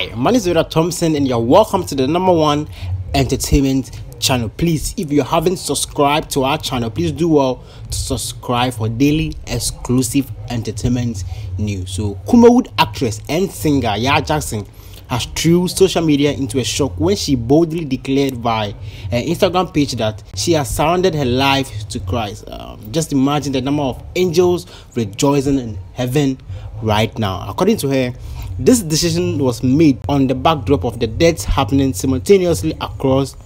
My name is Vera Thompson, and you're welcome to the number one entertainment channel. Please, if you haven't subscribed to our channel, please do well to subscribe for daily exclusive entertainment news. So, Kumawood actress and singer Yaa Jackson has threw social media into a shock when she boldly declared via her Instagram page that she has surrendered her life to Christ. Um, just imagine the number of angels rejoicing in heaven right now. According to her, this decision was made on the backdrop of the deaths happening simultaneously across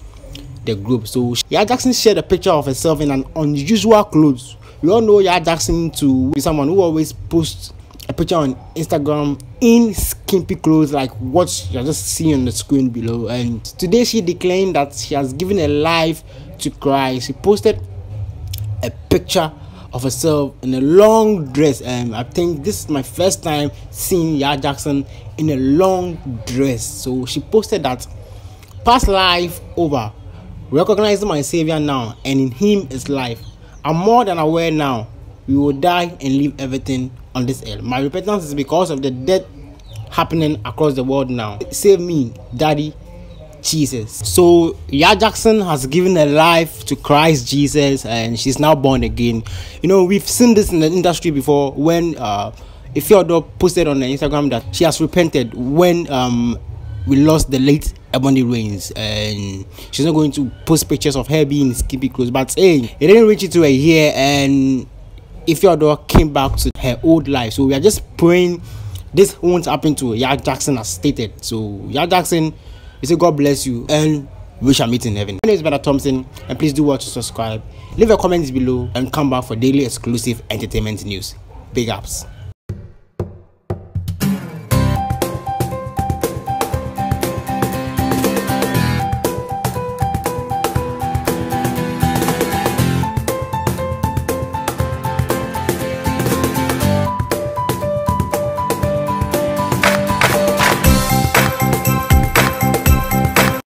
the group. So Yaa Jackson shared a picture of herself in an unusual clothes. We all know Yaa Jackson to be someone who always posts a picture on Instagram in skimpy clothes like what you're just seeing on the screen below. And today she declared that she has given her life to Christ. She posted a picture of herself in a long dress and I think this is my first time seeing Yaa Jackson in a long dress. So she posted that past life over, recognizing my savior now and in him is life. I'm more than aware now we will die and leave everything on this earth. My repentance is because of the death happening across the world now. Save me, Daddy. Jesus. So Yaa Jackson has given her life to Christ Jesus and she's now born again. You know, we've seen this in the industry before when uh Efia Odo posted on her Instagram that she has repented when um we lost the late Ebony Reigns and she's not going to post pictures of her being skimpy clothes. But hey, it didn't reach it to her here and Efia Odo came back to her old life. So we are just praying this won't happen to Yaa Jackson as stated. So Yaa Jackson we say God bless you and we shall meet in heaven. My name is Bernard Thompson and please do watch to subscribe. Leave your comments below and come back for daily exclusive entertainment news. Big ups.